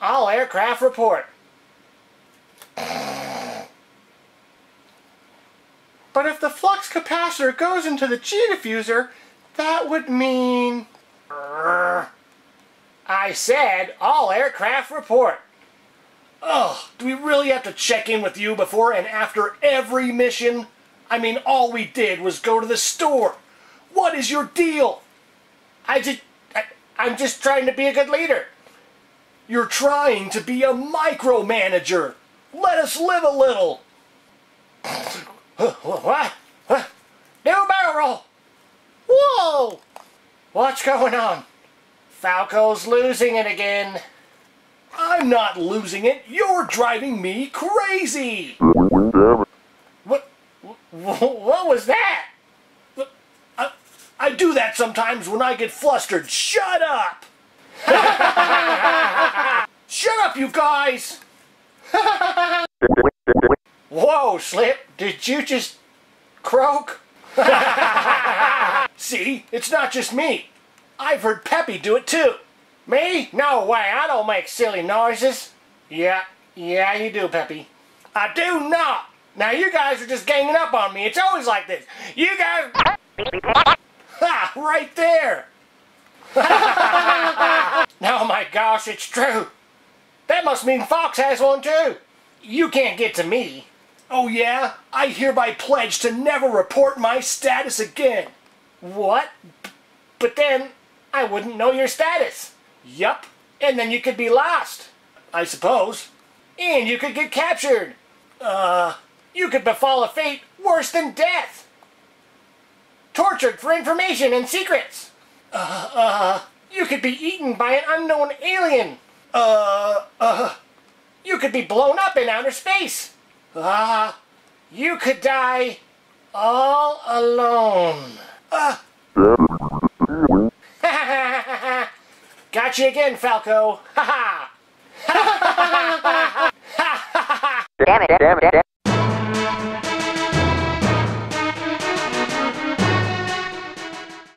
All aircraft report. But if the flux capacitor goes into the G diffuser, that would mean... I said all aircraft report. Ugh, do we really have to check in with you before and after every mission? I mean, all we did was go to the store. What is your deal? I just... I, I'm just trying to be a good leader. You're trying to be a micromanager. Let us live a little. New barrel! Whoa! What's going on? Falco's losing it again. I'm not losing it. You're driving me crazy. What? What was that? I, I do that sometimes when I get flustered. Shut up! Shut up, you guys! Whoa, Slip, did you just croak? See, it's not just me. I've heard Peppy do it too. Me? No way, I don't make silly noises. Yeah, yeah, you do, Peppy. I do not. Now you guys are just ganging up on me. It's always like this. You guys... Ha! Right there! oh my gosh, it's true. That must mean Fox has one too. You can't get to me. Oh yeah? I hereby pledge to never report my status again. What? But then, I wouldn't know your status. Yup. And then you could be lost. I suppose. And you could get captured. Uh, you could befall a fate worse than death. Tortured for information and secrets. Uh, uh, you could be eaten by an unknown alien. Uh, uh, you could be blown up in outer space. Ah, you could die all alone. Ah. Got you again, Falco. Ha ha. damn it, damn it, damn it.